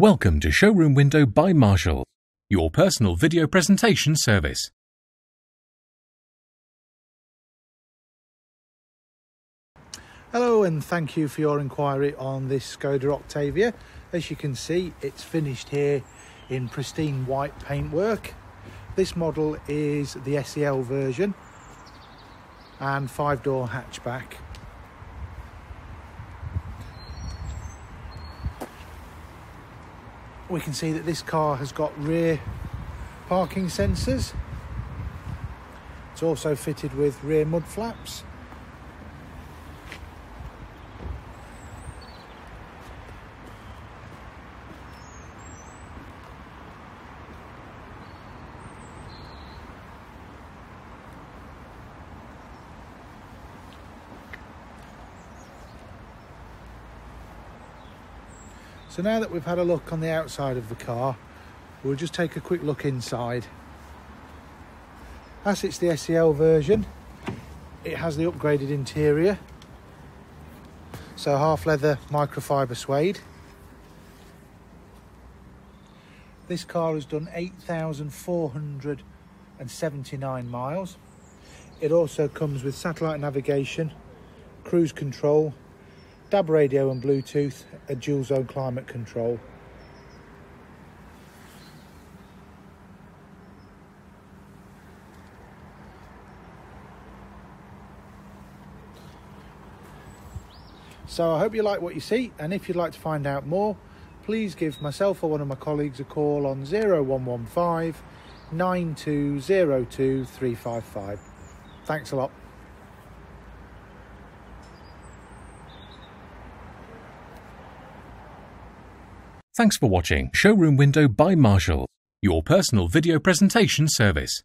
Welcome to Showroom Window by Marshall, your personal video presentation service. Hello and thank you for your inquiry on this Skoda Octavia. As you can see, it's finished here in pristine white paintwork. This model is the SEL version and five door hatchback. We can see that this car has got rear parking sensors. It's also fitted with rear mud flaps So now that we've had a look on the outside of the car, we'll just take a quick look inside. As it's the SEL version, it has the upgraded interior. So half leather microfiber suede. This car has done 8,479 miles. It also comes with satellite navigation, cruise control, DAB radio and Bluetooth, a dual zone climate control. So I hope you like what you see and if you'd like to find out more please give myself or one of my colleagues a call on 0115 9202 355. Thanks a lot. Thanks for watching Showroom Window by Marshall, your personal video presentation service.